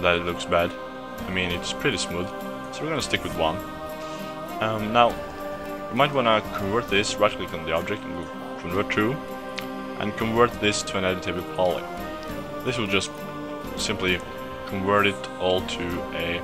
that it looks bad. I mean, it's pretty smooth, so we're gonna stick with one. Um, now, you might wanna convert this, right click on the object and go convert to, and convert this to an editable poly. This will just simply convert it all to a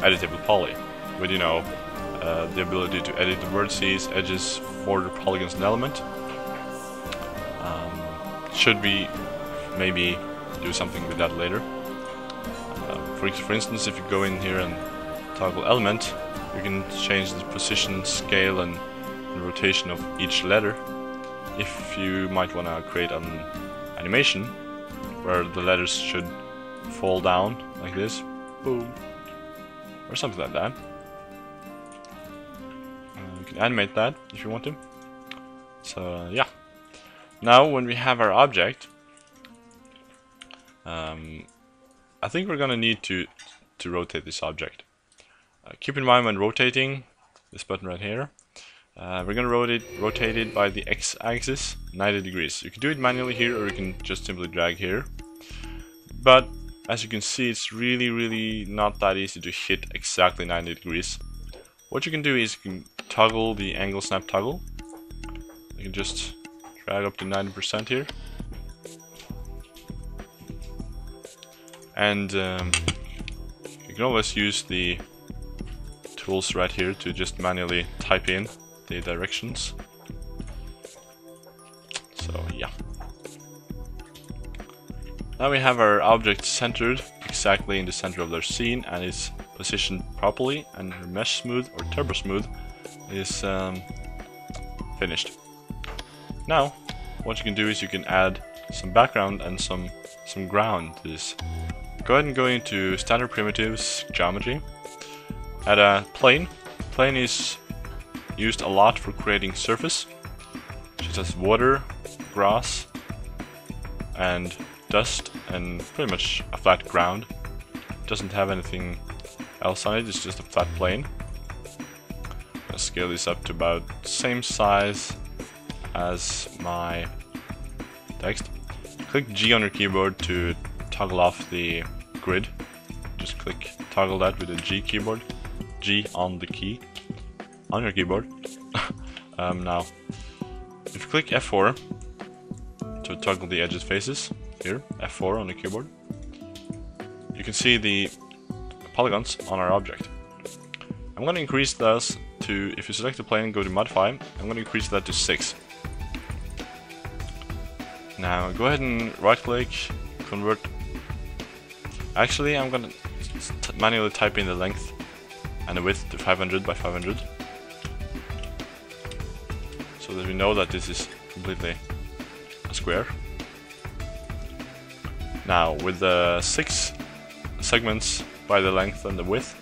editable poly with, you know, uh, the ability to edit the vertices, edges, border, polygons, and element. Um, should we maybe do something with that later? For, for instance, if you go in here and toggle element, you can change the position, scale, and, rotation of each letter. If you might want to create an animation where the letters should fall down like this, boom, or something like that. Uh, you can animate that if you want to. So yeah. Now when we have our object, um, I think we're gonna need to to rotate this object. Uh, keep in mind when rotating this button right here, uh, we're gonna rotate rotate it by the x-axis 90 degrees. You can do it manually here, or you can just simply drag here. But as you can see, it's really, really not that easy to hit exactly 90 degrees. What you can do is you can toggle the angle snap toggle. You can just drag up to 90% here. And um, you can always use the tools right here to just manually type in the directions. So yeah. Now we have our object centered exactly in the center of their scene and it's positioned properly and mesh smooth or turbo smooth is um, finished. Now what you can do is you can add some background and some some ground to this. Go ahead and go into standard primitives geometry. Add a plane. Plane is used a lot for creating surface, such as water, grass, and dust, and pretty much a flat ground. Doesn't have anything else on it, it's just a flat plane. I'll scale this up to about same size as my text. Click G on your keyboard to toggle off the grid. Just click toggle that with the G keyboard. G on the key on your keyboard. um, now, if you click F4 to toggle the edges faces, here, F4 on the keyboard, you can see the polygons on our object. I'm going to increase those to, if you select the plane go to modify, I'm going to increase that to 6. Now go ahead and right click, convert. Actually, I'm gonna manually type in the length and the width to 500 by 500 so that we know that this is completely a square. Now with the six segments by the length and the width,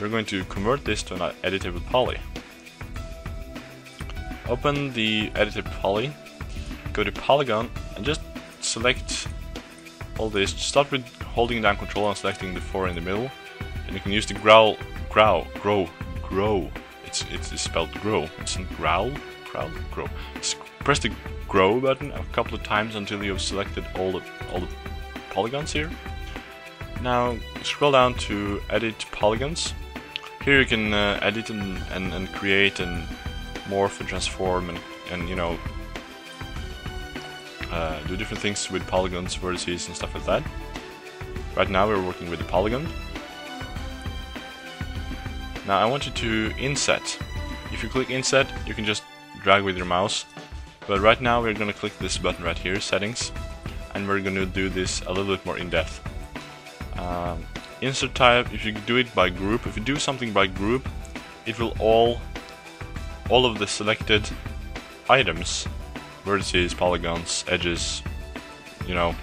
we're going to convert this to an editable poly. Open the editable poly go to polygon and just select all this. Start with holding down control and selecting the four in the middle. And you can use the growl, growl, grow, grow. It's it's, spelled grow. It's not growl, growl, grow. Just press the grow button a couple of times until you've selected all the all the polygons here. Now scroll down to edit polygons. Here you can uh, edit and, and, and create and morph and transform and, and you know uh, do different things with polygons, vertices, and stuff like that. Right now we're working with the polygon. Now I want you to inset. If you click inset, you can just drag with your mouse. But right now we're going to click this button right here, settings, and we're going to do this a little bit more in depth. Um, inset type, if you do it by group, if you do something by group, it will all, all of the selected items vertices, polygons, edges, you know,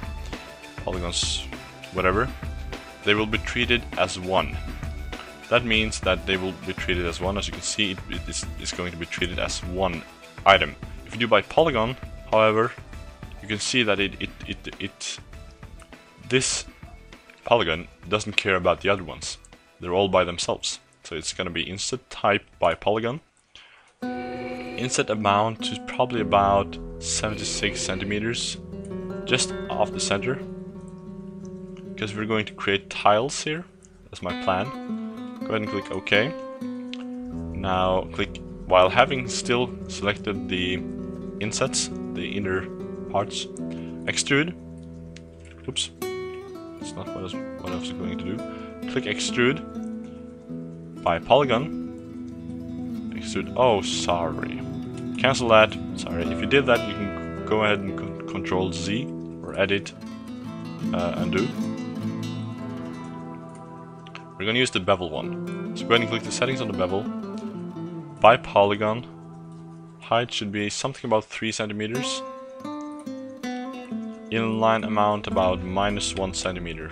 polygons, whatever, they will be treated as one. That means that they will be treated as one. As you can see, it, it is, going to be treated as one item. If you do by polygon, however, you can see that it, it, it, it this polygon doesn't care about the other ones. They're all by themselves. So it's going to be inset type by polygon inset amount is probably about 76 centimeters, just off the center. Because we're going to create tiles here. That's my plan. Go ahead and click OK. Now click, while having still selected the insets, the inner parts, extrude. Oops, that's not what I was, what I was going to do. Click extrude by polygon. Extrude, oh sorry. Cancel that, sorry. If you did that, you can go ahead and con control Z or edit, uh, undo. Going to use the bevel one. So go ahead and click the settings on the bevel. By polygon, height should be something about 3 centimeters. Inline amount about minus 1 centimeter.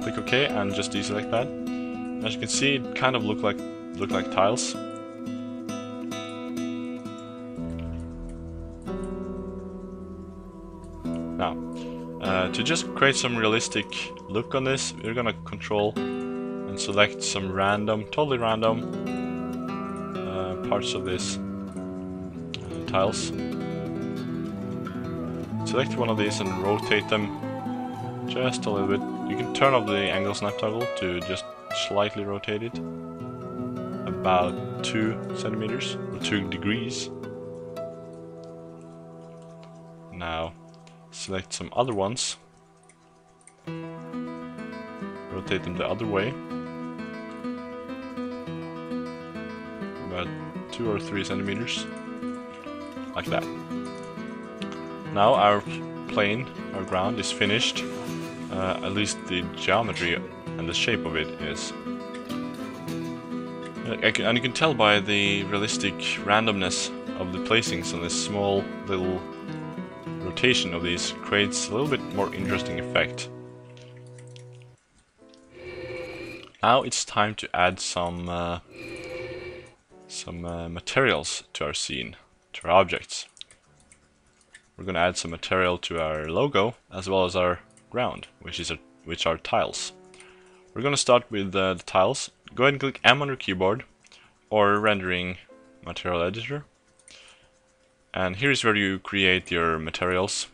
Click OK and just deselect that. As you can see, it kind of look like look like tiles. Now, uh, to just create some realistic look on this, we're gonna control and select some random, totally random uh, parts of this uh, tiles. Select one of these and rotate them just a little bit. You can turn off the angle snap toggle to just slightly rotate it about 2 centimeters or 2 degrees. Now select some other ones, rotate them the other way, about 2 or 3 centimeters, like that. Now our plane, our ground is finished, uh, at least the geometry and the shape of it is. And you can tell by the realistic randomness of the placings on this small little rotation of these creates a little bit more interesting effect. Now it's time to add some uh, some uh, materials to our scene, to our objects. We're going to add some material to our logo as well as our ground, which is a, which are tiles. We're going to start with uh, the tiles. Go ahead and click M on your keyboard or rendering material editor and here's where you create your materials.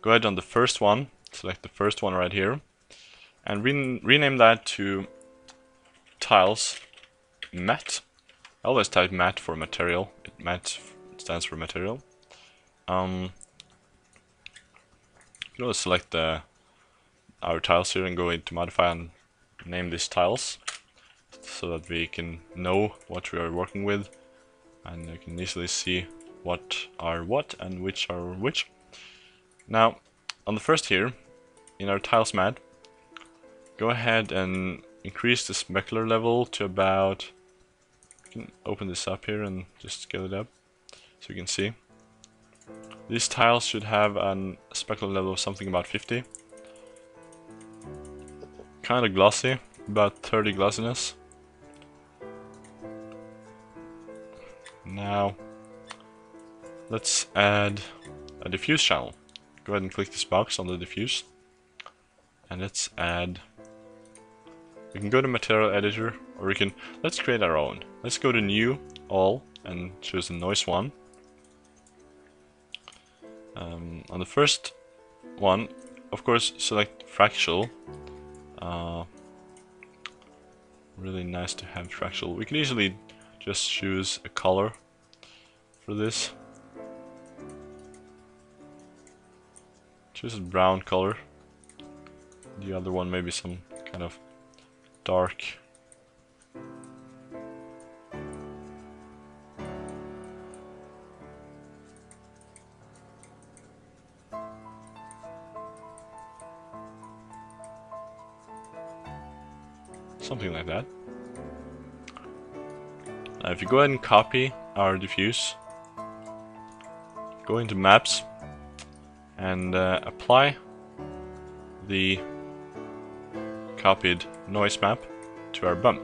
Go ahead on the first one, select the first one right here, and re rename that to tiles mat. I always type mat for material. It mat stands for material. Um, you can always select the our tiles here and go into modify and name these tiles so that we can know what we are working with and you can easily see what are what and which are which. Now, on the first here, in our tiles mat, go ahead and increase the specular level to about, can open this up here and just scale it up so you can see. These tiles should have a specular level of something about 50. Kind of glossy, about 30 glossiness. Now, Let's add a diffuse channel. Go ahead and click this box on the diffuse. And let's add... We can go to material editor, or we can... Let's create our own. Let's go to new, all, and choose the noise one. Um, on the first one, of course, select fractal. Uh, really nice to have fractal. We can easily just choose a color for this. Choose a brown color. The other one maybe some kind of dark. Something like that. Now if you go ahead and copy our diffuse, go into maps, and uh, apply the copied noise map to our bump.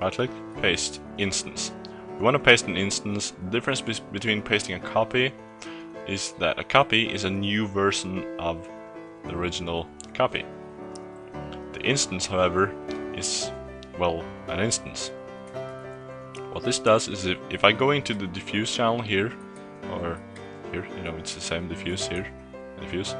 Right click, paste, instance. We want to paste an instance. The difference be between pasting a copy is that a copy is a new version of the original copy. The instance, however, is, well, an instance. What this does is if, if I go into the diffuse channel here, or here, you know, it's the same diffuse here, diffuse.